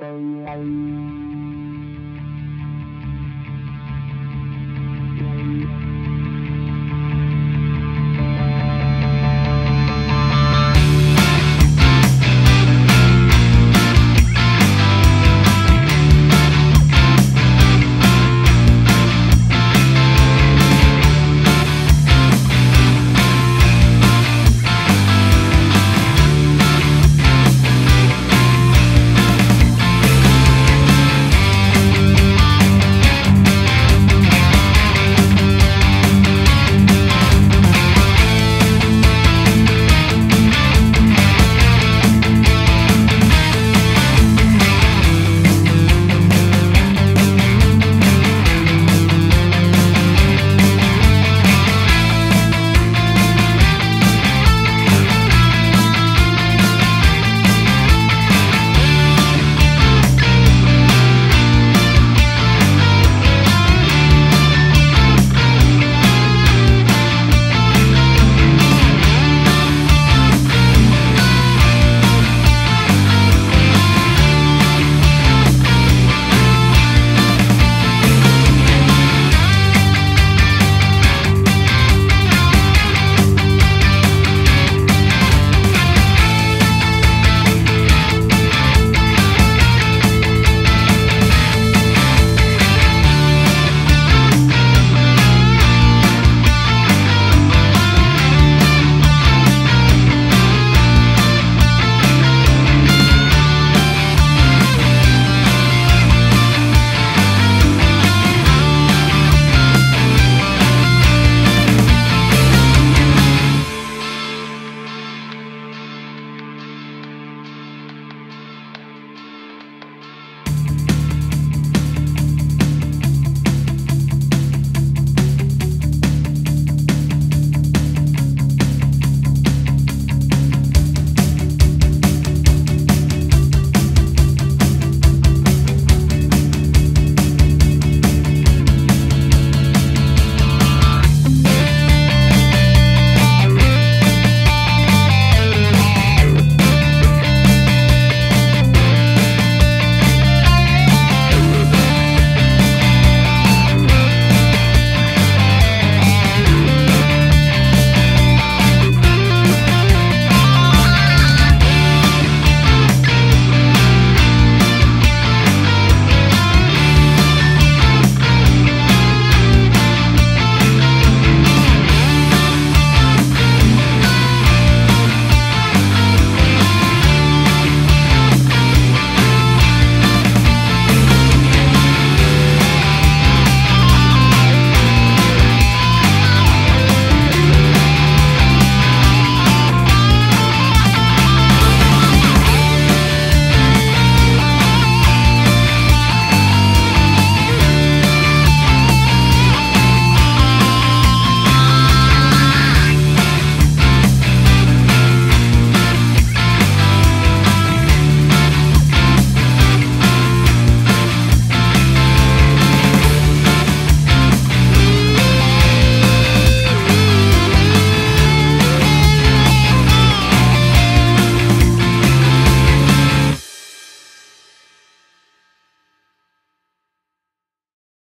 tay anh